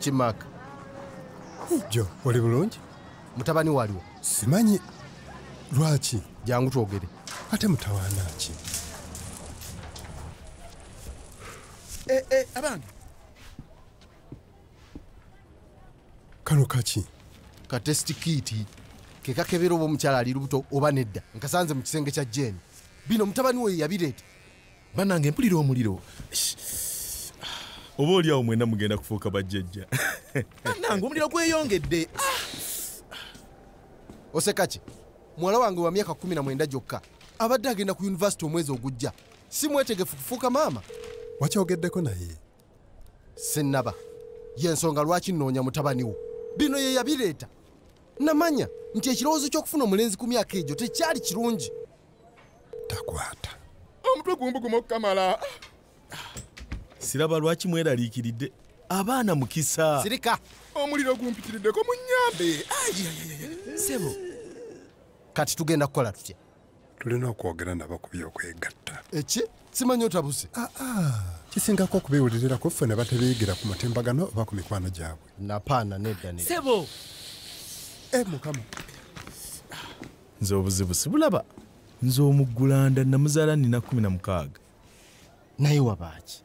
kimaka jo oli bulungi? Mutabani waliwo. Simanyi lwaki? Jangu twogere. Ate mutawaana ki? Abange kano kaki? Ka testi kiiti ke kakebera oba omukyala ali lubuto oba nedda. Nkasanze mu kisenge kya jeeni bino mutabani we yabireeta bannange mpulira omuliro oba oli awo mwena mugenda kufuuka bajjajja? Bannange omuliro gweyongedde. Oseka ki muwala wange wa myaka 19 gyokka abadde agenda ku yunivasite omwezi ogujja. Si mwetegefu kufuuka maama? Wakyogeddeko naye? Sennaba yensonga lwaki nnoonya mutabani wo? Bino ye yabireeta. Namanya nti ekirowoozo ky'okufuna omulenzi ku myaka egyo tekyali kirungi. Takwata. Omutwe gumbuguma okukamala siraba lwaki mweraliikiridde abaana mukisa. Sirika. Omuliro gumpitiriddeko mu nnyambe sebo kati tugenda kukola tutya? Tulina okwogera nabo ku byokwegatta eki? Simanyi otabuse? Kisingako okubiwulirirako ffe ne batebeyigira ku mutimbagano oba ku mikwano gyabwe. Napaana nedda nedda. Sebo! E mukama. Nze obuzibu sibulaba. Nze omuggulanda namuzaala nina 16 naye wabaaki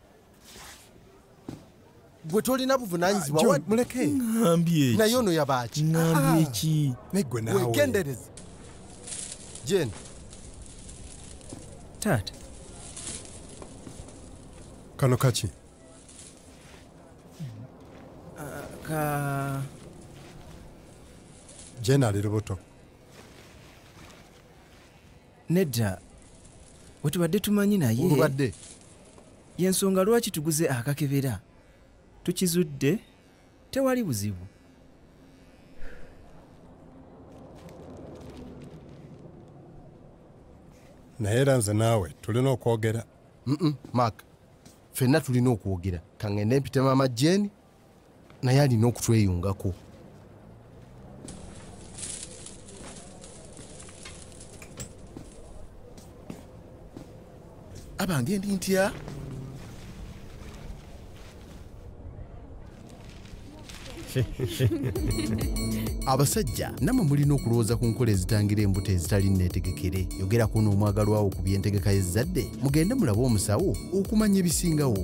gwe tolina buvunanyizibwa wa- muleke. Ŋambye naye ono yabaaki ŋambye eki neggwe naawe. wegendereze jen taata kano kaki? Ka jena ali lubuto. Nedda wetubadde tumanyi naye yensonga lwaki tuguze akakebera tukizudde tewali buzibu. Naye era nze naawe tulina okwogera. Mak ffenna tulina okwogera. Kaŋŋende mpite maama jeni naye alina okutweyungako. Abange ndi ntya abasajja nammwe mulina okulowooza ku nkola ezitangira embuto ezitali neetegekere yogerako n'omwagalwawo ku byentegeka y'ezzadde mugende mulabe omusawo okumanya ebisingawo